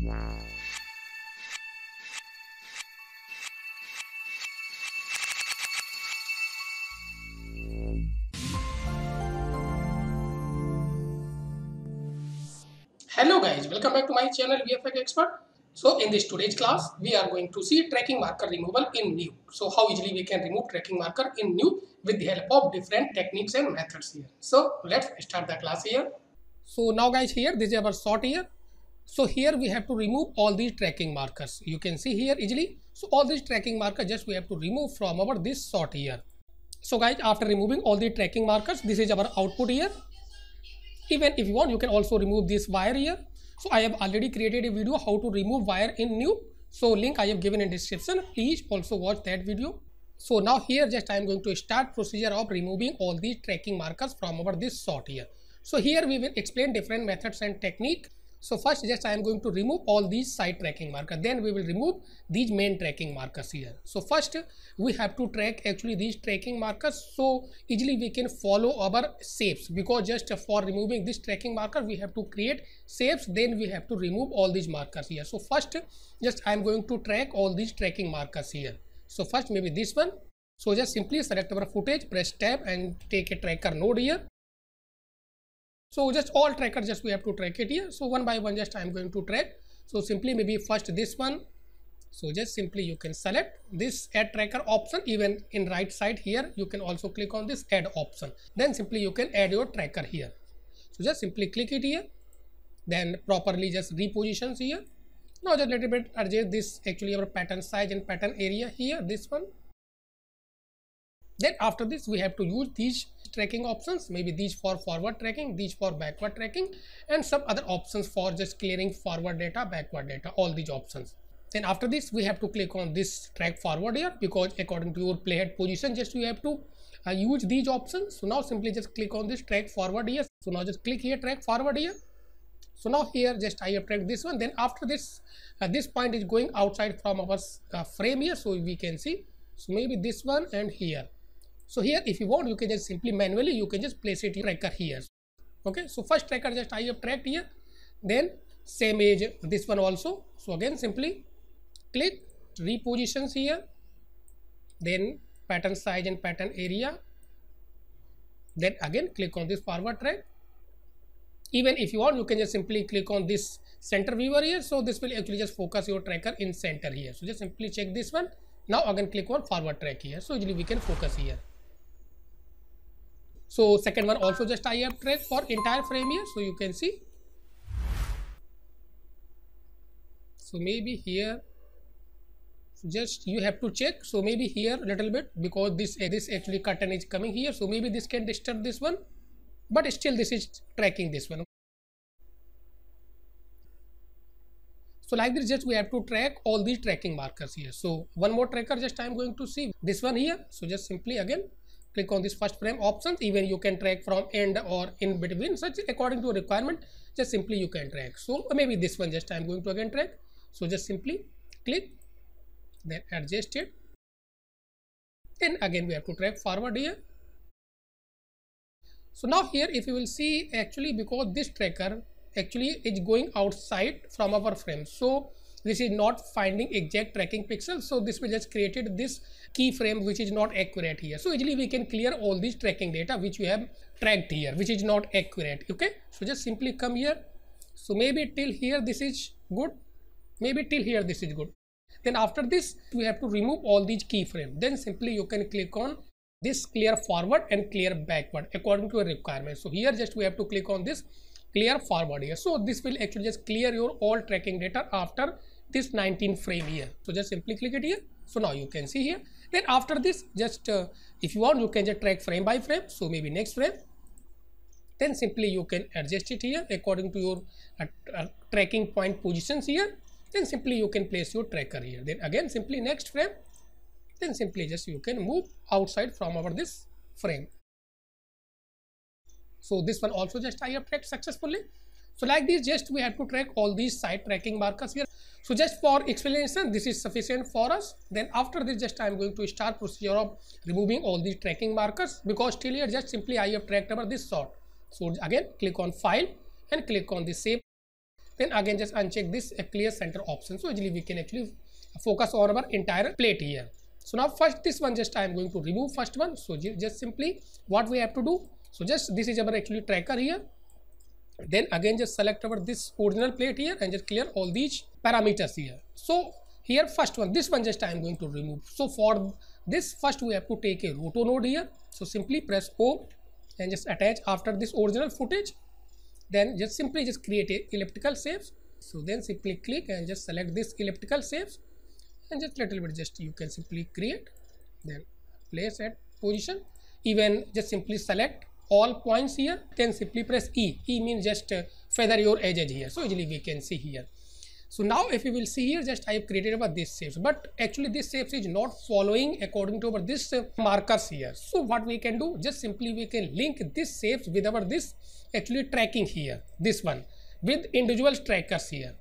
Hello guys, welcome back to my channel VFX Expert. So in this today's class, we are going to see tracking marker removal in New. So how easily we can remove tracking marker in New with the help of different techniques and methods here. So let's start the class here. So now guys here, this is our sort here. So here we have to remove all these tracking markers. You can see here easily. So all these tracking markers just we have to remove from our this sort here. So guys, after removing all the tracking markers, this is our output here. Even if you want you can also remove this wire here. So i have already created a video how to remove wire in Nuke. So link i have given in description. Please also watch that video. So now here just i am going to start procedure of removing all these tracking markers from our this sort here. So here we will explain different methods and technique so first just I am going to remove all these side tracking markers. Then we will remove these main tracking markers here. So first we have to track actually these tracking markers. So easily we can follow our shapes because just for removing this tracking marker we have to create shapes. Then we have to remove all these markers here. So first just I am going to track all these tracking markers here. So first maybe this one. So just simply select our footage, press tab and take a tracker node here so just all tracker just we have to track it here. So one by one just i'm going to track. So simply maybe first this one. So just simply you can select this add tracker option. Even in right side here you can also click on this add option. Then simply you can add your tracker here. So just simply click it here. Then properly just repositions here. Now just a little bit adjust this actually our pattern size and pattern area here this one. Then after this we have to use these tracking options. Maybe these for forward tracking these for backward tracking and some other options for just clearing forward data backward data all these options. Then after this we have to click on this track forward here because according to your playhead position just you have to uh, use these options. So now simply just click on this track forward here. So now just click here track forward here. So now here just i have tracked this one. Then after this uh, this point is going outside from our uh, frame here. So we can see. So maybe this one and here so here if you want you can just simply manually you can just place it tracker here. Okay? So first tracker just i have tracked here. Then same age this one also. So again simply click repositions here. Then pattern size and pattern area. Then again click on this forward track. Even if you want you can just simply click on this center viewer here. So this will actually just focus your tracker in center here. So just simply check this one. Now again click on forward track here. So usually we can focus here so second one also just I have track for entire frame here. So you can see. So maybe here just you have to check. So maybe here a little bit because this this actually curtain is coming here. So maybe this can disturb this one. But still this is tracking this one. So like this just we have to track all these tracking markers here. So one more tracker just i am going to see. This one here. So just simply again click on this first frame options even you can track from end or in between. Such according to requirement just simply you can track. So maybe this one just i'm going to again track. So just simply click then adjust it. Then again we have to track forward here. So now here if you will see actually because this tracker actually is going outside from our frame. So this is not finding exact tracking pixels. So this will just created this keyframe which is not accurate here. So easily we can clear all these tracking data which we have tracked here which is not accurate. Okay? So just simply come here. So maybe till here this is good. Maybe till here this is good. Then after this we have to remove all these keyframe. Then simply you can click on this clear forward and clear backward according to your requirement. So here just we have to click on this clear forward here. So this will actually just clear your all tracking data after this 19 frame here. So just simply click it here. So now you can see here. Then after this just uh, if you want you can just track frame by frame. So maybe next frame. Then simply you can adjust it here according to your uh, uh, tracking point positions here. Then simply you can place your tracker here. Then again simply next frame. Then simply just you can move outside from over this frame. So this one also just i have tracked successfully so like this just we have to track all these side tracking markers here. So just for explanation this is sufficient for us. Then after this just i am going to start procedure of removing all these tracking markers because till here just simply i have tracked over this sort. So again click on file and click on the save then again just uncheck this clear center option. So actually we can actually focus on our entire plate here. So now first this one just i am going to remove first one. So just simply what we have to do. So just this is our actually tracker here then again just select over this original plate here and just clear all these parameters here. So here first one this one just i am going to remove. So for this first we have to take a roto node here. So simply press o and just attach after this original footage. Then just simply just create a elliptical shapes. So then simply click and just select this elliptical shapes. And just little bit just you can simply create then place at position. Even just simply select all points here then simply press e. E means just uh, feather your edges here. So easily we can see here. So now if you will see here just I have created about this shapes. But actually this shapes is not following according to our this uh, markers here. So what we can do just simply we can link this shapes with our this actually tracking here. This one with individual trackers here.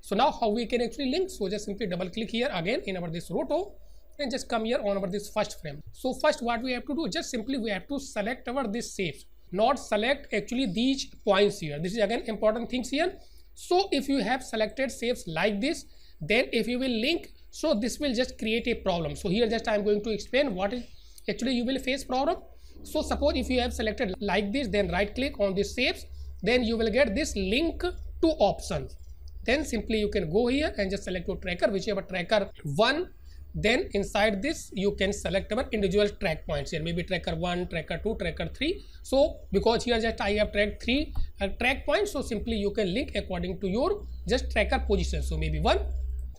So now how we can actually link? So just simply double click here again in our this roto and just come here on over this first frame. So first what we have to do just simply we have to select our this shapes not select actually these points here. This is again important things here. So if you have selected shapes like this then if you will link so this will just create a problem. So here just i am going to explain what is actually you will face problem. So suppose if you have selected like this then right click on this shapes then you will get this link to options. Then simply you can go here and just select your tracker whichever tracker one then inside this you can select our individual track points here. Maybe tracker 1 tracker 2 tracker 3 so because here just i have tracked three uh, track points so simply you can link according to your just tracker position. So maybe one.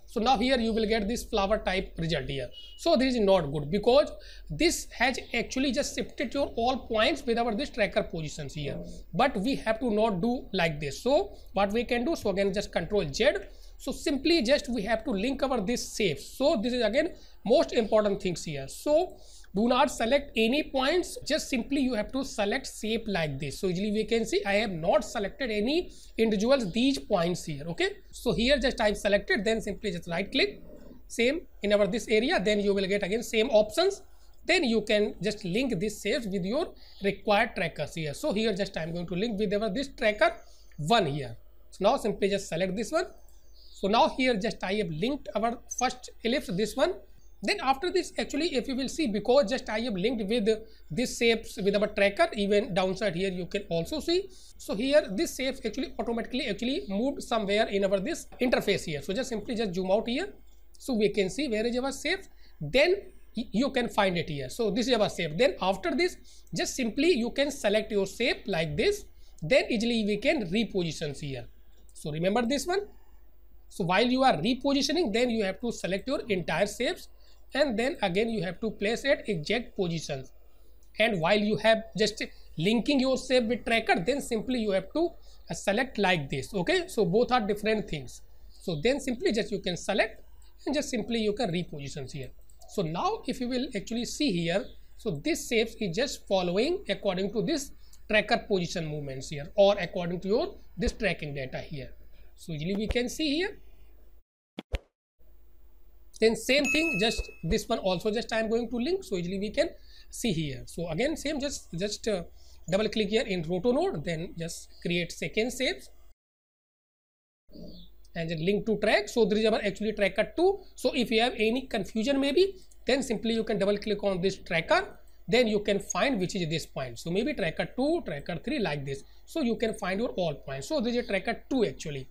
So now here you will get this flower type result here. So this is not good because this has actually just shifted your all points with our this tracker positions here. But we have to not do like this. So what we can do so again just control z so simply just we have to link our this safe. So this is again most important things here. So do not select any points just simply you have to select shape like this. So usually we can see i have not selected any individuals these points here okay? So here just i've selected then simply just right click same in our this area then you will get again same options. Then you can just link this shapes with your required trackers here. So here just i'm going to link with our this tracker one here. So now simply just select this one so now here just I have linked our first ellipse this one. Then after this actually if you will see because just I have linked with this shapes with our tracker even downside here you can also see. So here this shapes actually automatically actually moved somewhere in our this interface here. So just simply just zoom out here. So we can see where is our shape. Then you can find it here. So this is our shape. Then after this just simply you can select your shape like this. Then easily we can reposition here. So remember this one so while you are repositioning, then you have to select your entire shapes and then again you have to place it exact positions. And while you have just linking your shape with tracker, then simply you have to uh, select like this. Okay, so both are different things. So then simply just you can select and just simply you can reposition here. So now if you will actually see here, so this shapes is just following according to this tracker position movements here or according to your this tracking data here so usually we can see here. Then same thing just this one also just i am going to link. So usually we can see here. So again same just just uh, double click here in roto node then just create second shapes and then link to track. So there is our actually tracker 2 so if you have any confusion maybe then simply you can double click on this tracker. Then you can find which is this point. So maybe tracker 2 tracker 3 like this. So you can find your all points. So this is a tracker 2 actually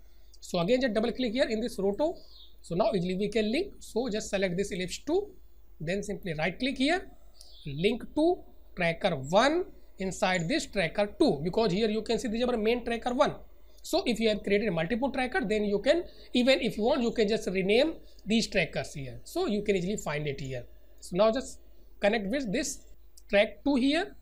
so again just double click here in this roto so now easily we can link. So just select this ellipse 2 then simply right click here. Link to tracker 1 inside this tracker 2 because here you can see this is our main tracker 1 so if you have created multiple tracker then you can even if you want you can just rename these trackers here. So you can easily find it here. So now just connect with this track 2 here.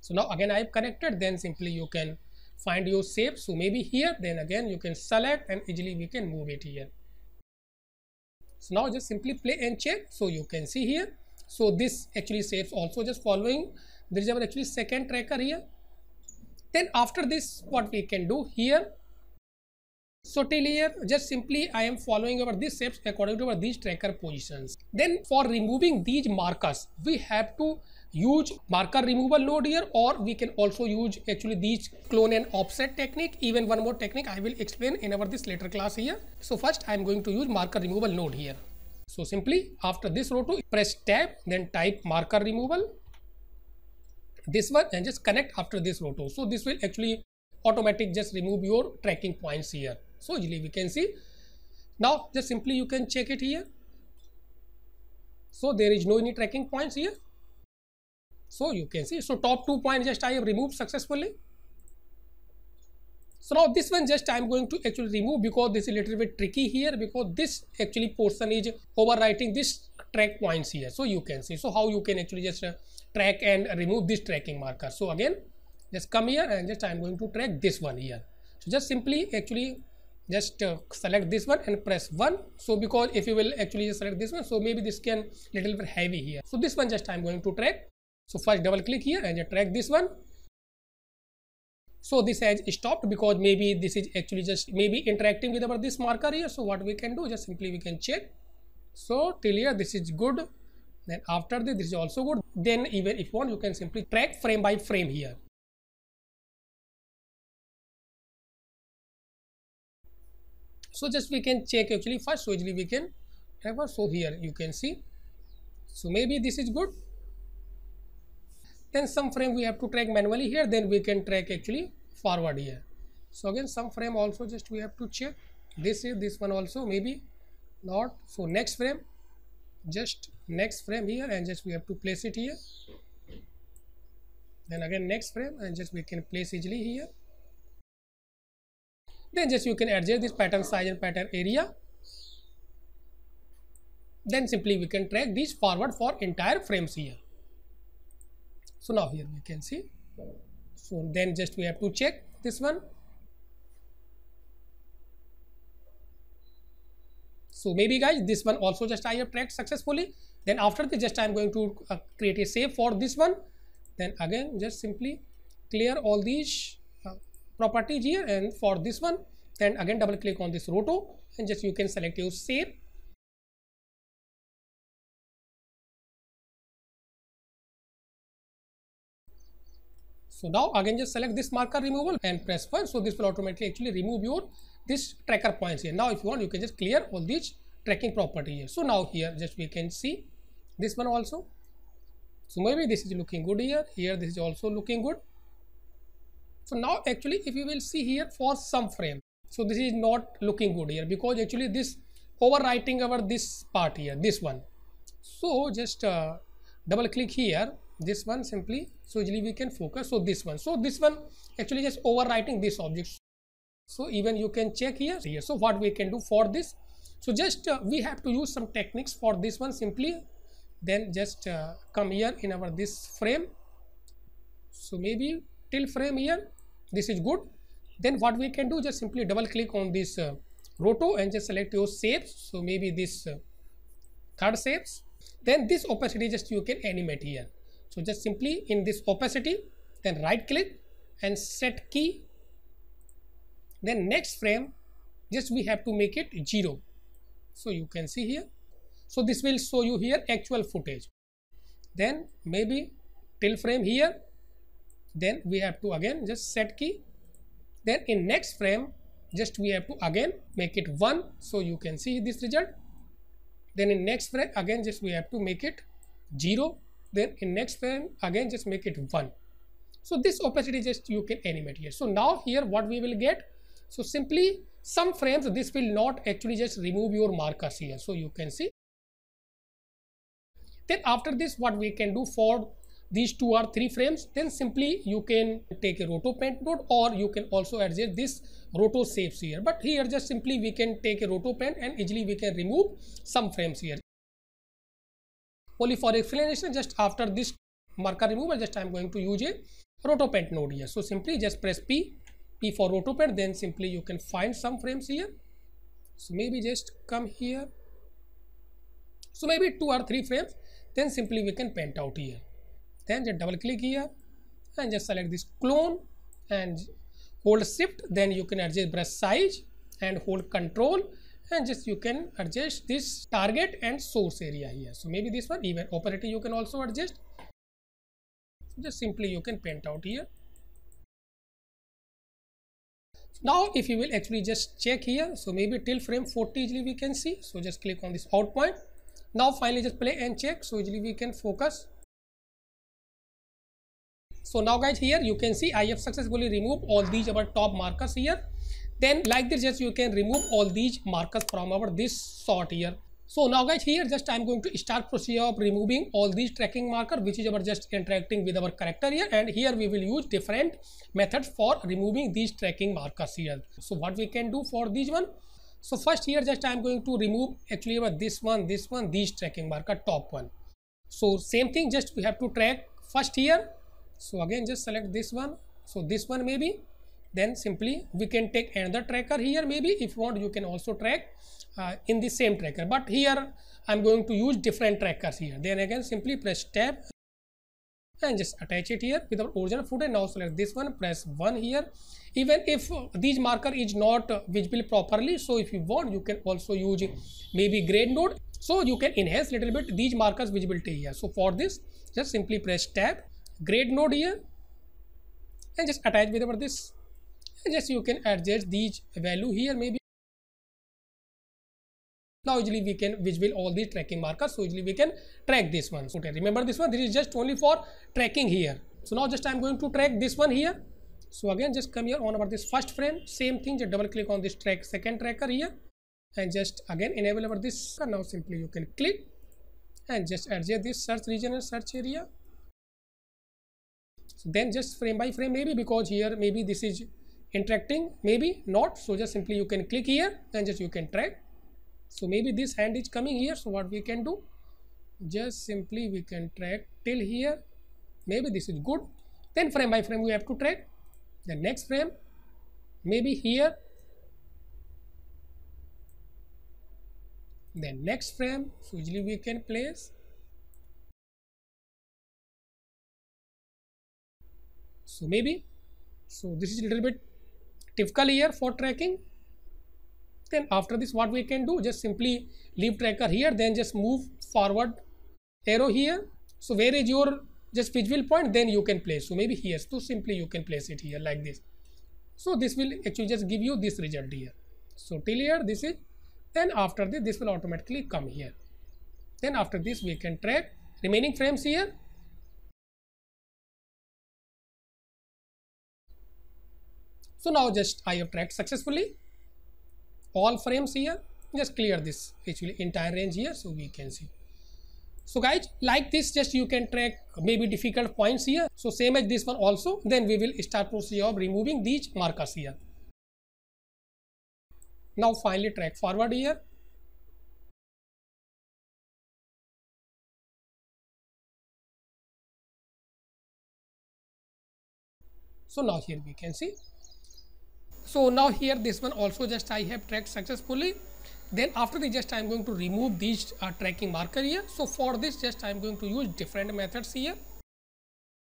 So now again i have connected then simply you can find your shape. So maybe here then again you can select and easily we can move it here. So now just simply play and check. So you can see here. So this actually shapes also just following. There is our actually second tracker here. Then after this what we can do here so till here just simply i am following over these shapes according to these tracker positions. Then for removing these markers we have to use marker removal node here or we can also use actually these clone and offset technique. Even one more technique i will explain in our this later class here. So first i am going to use marker removal node here. So simply after this row press tab then type marker removal. This one and just connect after this row so this will actually automatic just remove your tracking points here so easily we can see. Now just simply you can check it here. So there is no any tracking points here. So you can see. So top two points just i have removed successfully. So now this one just i'm going to actually remove because this is a little bit tricky here because this actually portion is overwriting this track points here. So you can see. So how you can actually just uh, track and remove this tracking marker. So again just come here and just i'm going to track this one here. So just simply actually just uh, select this one and press 1 so because if you will actually select this one so maybe this can little bit heavy here. So this one just i'm going to track. So first double click here and track this one. So this has stopped because maybe this is actually just maybe interacting with our this marker here. So what we can do just simply we can check. So till here this is good. Then after this this is also good. Then even if you want you can simply track frame by frame here so just we can check actually. First so we can have a so here. You can see. So maybe this is good. Then some frame we have to track manually here. Then we can track actually forward here. So again some frame also just we have to check. This is this one also maybe not. So next frame. Just next frame here and just we have to place it here. Then again next frame and just we can place easily here then just you can adjust this pattern size and pattern area. Then simply we can track this forward for entire frames here. So now here we can see. So then just we have to check this one. So maybe guys this one also just i have tracked successfully. Then after this just i'm going to uh, create a save for this one. Then again just simply clear all these properties here and for this one then again double click on this roto and just you can select your save. So now again just select this marker removal and press 1 so this will automatically actually remove your this tracker points here. Now if you want you can just clear all these tracking property here. So now here just we can see this one also. So maybe this is looking good here. Here this is also looking good so now actually if you will see here for some frame, so this is not looking good here because actually this overwriting over this part here, this one. So just uh, double click here, this one simply, so usually we can focus. So this one, so this one actually just overwriting this object. So even you can check here, here. So what we can do for this? So just uh, we have to use some techniques for this one simply. Then just uh, come here in our this frame. So maybe till frame here this is good. Then what we can do just simply double click on this uh, roto and just select your shapes. So maybe this uh, third shapes. Then this opacity just you can animate here. So just simply in this opacity then right click and set key. Then next frame just we have to make it zero. So you can see here. So this will show you here actual footage. Then maybe till frame here then we have to again just set key. Then in next frame just we have to again make it 1 so you can see this result. Then in next frame again just we have to make it 0 then in next frame again just make it 1 so this opacity just you can animate here. So now here what we will get? So simply some frames this will not actually just remove your markers here. So you can see. Then after this what we can do for these two or three frames then simply you can take a roto paint node or you can also adjust this roto shapes here. But here just simply we can take a roto paint and easily we can remove some frames here. Only for explanation just after this marker removal just i'm going to use a roto paint node here. So simply just press p p for roto paint then simply you can find some frames here. So maybe just come here. So maybe two or three frames then simply we can paint out here then just double click here and just select this clone and hold shift then you can adjust brush size and hold control and just you can adjust this target and source area here. So maybe this one even operator you can also adjust. Just simply you can paint out here. Now if you will actually just check here so maybe till frame 40 easily we can see. So just click on this out point now finally just play and check. So easily we can focus so now guys here you can see i have successfully removed all these our top markers here then like this just you can remove all these markers from our this sort here so now guys here just I'm going to start procedure of removing all these tracking marker which is our just interacting with our character here and here we will use different methods for removing these tracking markers here. So what we can do for this one? So first here just I'm going to remove actually about this one, this one, these tracking marker top one. So same thing just we have to track first here. So again just select this one. So this one maybe then simply we can take another tracker here. Maybe if you want you can also track uh, in the same tracker. But here I'm going to use different trackers here. Then again simply press tab and just attach it here with our original footer. Now select this one press 1 here. Even if this marker is not visible properly so if you want you can also use maybe grade node so you can enhance little bit these markers visibility here. So for this just simply press tab grade node here and just attach our this. And just you can adjust these value here maybe. Now usually we can visual all these tracking markers. So usually we can track this one. So remember this one this is just only for tracking here. So now just i'm going to track this one here. So again just come here on about this first frame. Same thing just double click on this track second tracker here. And just again enable over this. Now simply you can click and just adjust this search region and search area then just frame by frame maybe because here maybe this is interacting maybe not. So just simply you can click here and just you can track so maybe this hand is coming here. So what we can do? Just simply we can track till here. Maybe this is good. Then frame by frame we have to track the next frame maybe here. Then next frame so usually we can place so maybe. So this is a little bit difficult here for tracking. Then after this what we can do? Just simply leave tracker here then just move forward arrow here. So where is your just visual point? Then you can place. So maybe here. So simply you can place it here like this. So this will actually just give you this result here. So till here this is. Then after this this will automatically come here. Then after this we can track remaining frames here so now just i have tracked successfully. All frames here just clear this actually entire range here so we can see. So guys like this just you can track maybe difficult points here. So same as this one also. Then we will start procedure of removing these markers here. Now finally track forward here. So now here we can see so now here this one also just I have tracked successfully. Then after this just I am going to remove these uh, tracking marker here. So for this just I am going to use different methods here.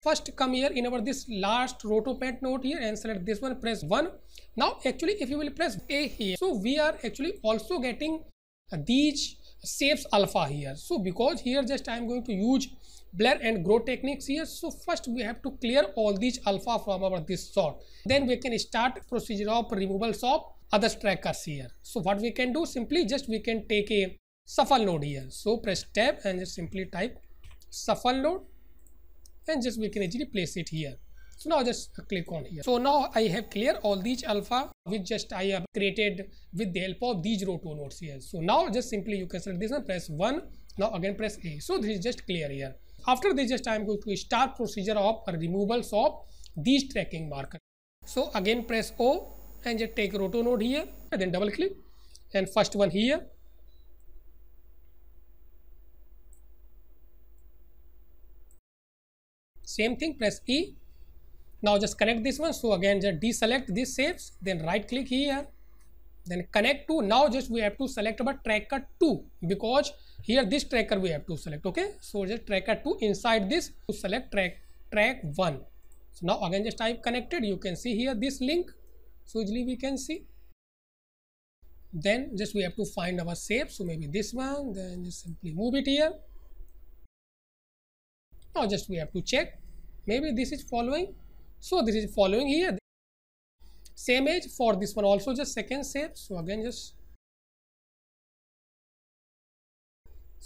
First come here in our this last roto paint node here and select this one press 1 now actually if you will press a here so we are actually also getting these shapes alpha here. So because here just I am going to use blur and grow techniques here. So first we have to clear all these alpha from our this sort then we can start procedure of removals of other trackers here. So what we can do? Simply just we can take a shuffle node here. So press tab and just simply type shuffle node and just we can easily place it here. So now just click on here. So now i have clear all these alpha which just i have created with the help of these roto nodes here. So now just simply you can select this one press one. Now again press a. So this is just clear here after this just I am going to start procedure of removals of these tracking marker. So again press O and just take roto node here and then double click and first one here. Same thing press E. Now just connect this one. So again just deselect this shapes then right click here then connect to now just we have to select our tracker 2 because here this tracker we have to select okay? So just tracker 2 inside this to select track track 1 so now again just type connected. You can see here this link. So usually we can see. Then just we have to find our shape. So maybe this one then just simply move it here. Now just we have to check. Maybe this is following. So this is following here. Same age for this one also just second shape. So again just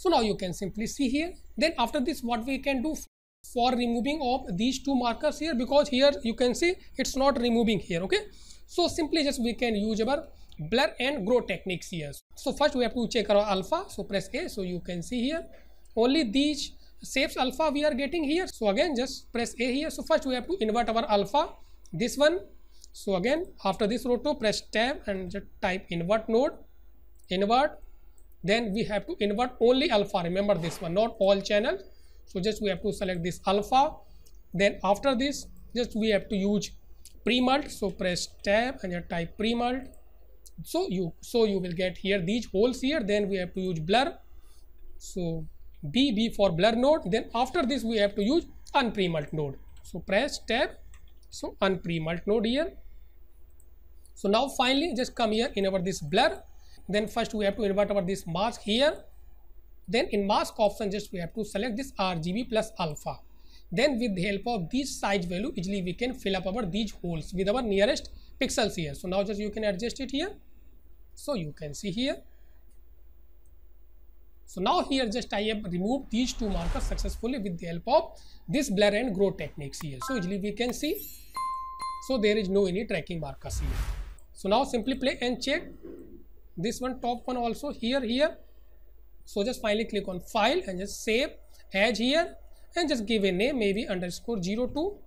so now you can simply see here. Then after this what we can do for removing of these two markers here because here you can see it's not removing here okay? So simply just we can use our blur and grow techniques here. So first we have to check our alpha. So press a. So you can see here only these shapes alpha we are getting here. So again just press a here. So first we have to invert our alpha this one. So again after this roto press tab and just type invert node invert then we have to invert only alpha. Remember this one not all channels so just we have to select this alpha. Then after this just we have to use pre-mult. So press tab and you type pre-mult. So you so you will get here these holes here. Then we have to use blur. So b b for blur node. Then after this we have to use unpremult node. So press tab. So unpremult node here. So now finally just come here in our this blur then first we have to invert our this mask here then in mask option just we have to select this RGB plus alpha. Then with the help of this size value easily we can fill up our these holes with our nearest pixels here. So now just you can adjust it here. So you can see here. So now here just I have removed these two markers successfully with the help of this blur and grow techniques here. So easily we can see. So there is no any tracking markers here. So now simply play and check this one top one also here here so just finally click on file and just save as here and just give a name maybe underscore 02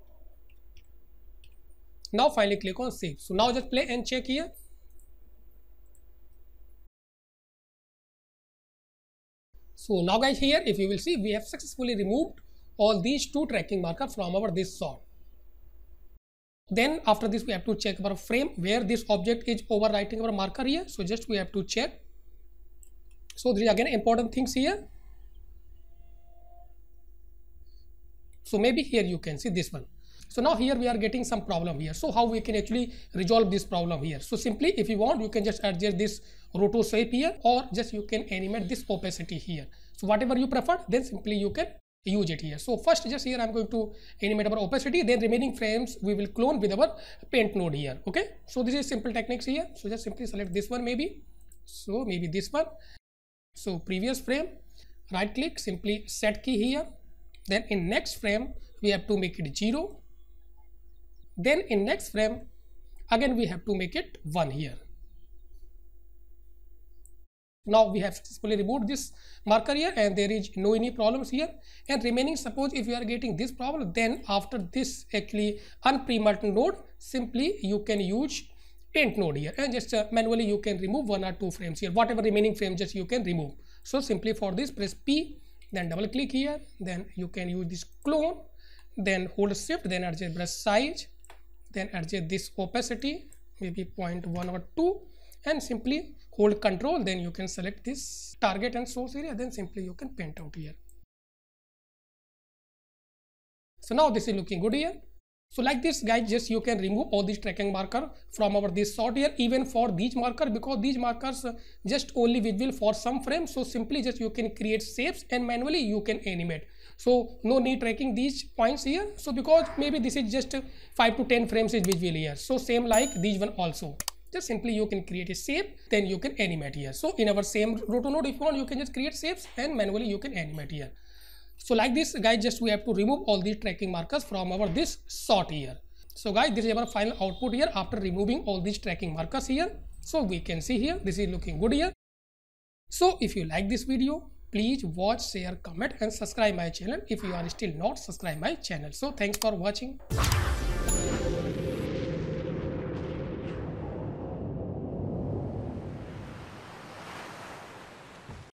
now finally click on save so now just play and check here so now guys here if you will see we have successfully removed all these two tracking marker from our this sort then after this we have to check our frame where this object is overwriting our marker here. So just we have to check. So there is again important things here. So maybe here you can see this one. So now here we are getting some problem here. So how we can actually resolve this problem here? So simply if you want you can just adjust this roto shape here or just you can animate this opacity here. So whatever you prefer then simply you can use it here so first just here i'm going to animate our opacity then remaining frames we will clone with our paint node here okay so this is simple techniques here so just simply select this one maybe so maybe this one so previous frame, right click, simply set key here. Then in next frame, we have to make it 0. Then in next frame, again we have to make it 1 here. Now we have successfully removed this marker here and there is no any problems here. And remaining suppose if you are getting this problem then after this actually unpremult node simply you can use paint node here. And just uh, manually you can remove one or two frames here. Whatever remaining frames just you can remove. So simply for this press p then double click here. Then you can use this clone. Then hold shift then adjust brush size. Then adjust this opacity maybe 0.1 or 2 and simply hold control then you can select this target and source area then simply you can paint out here. So now this is looking good here. So like this guys just you can remove all these tracking marker from our this sort here even for these marker because these markers uh, just only visible for some frames so simply just you can create shapes and manually you can animate. So no need tracking these points here. So because maybe this is just 5 to 10 frames is visible here. So same like these one also just simply you can create a shape then you can animate here. So in our same roto node if you want you can just create shapes and manually you can animate here. So like this guys just we have to remove all these tracking markers from our this sort here. So guys this is our final output here after removing all these tracking markers here. So we can see here this is looking good here. So if you like this video please watch share comment and subscribe my channel if you are still not subscribe my channel. So thanks for watching